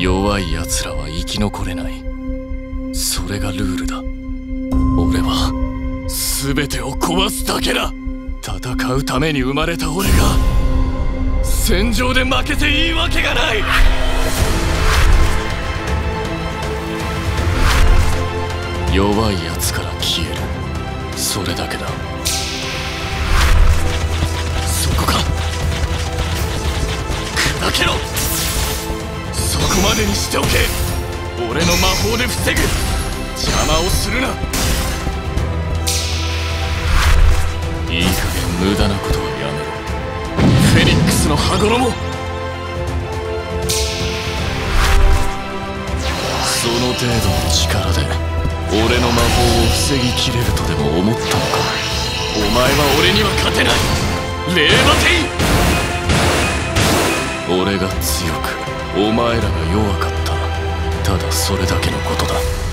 弱い奴らは生き残れない。それがルールだ。俺は全てを壊すだけだ。戦うために生まれた俺が戦場で負けていいわけがない。弱い奴から消える。それだけだ。そこか。砕けろ。までにしておけ。俺の魔法で防ぐ。邪魔をするな。いい加減無駄なことはやめろ。フェニックスの羽衣。その程度の力で俺の魔法を防ぎきれるとでも思ったのか。お前は俺には勝てない。レーバティ俺が強く。お前らが弱かった。ただそれだけのことだ。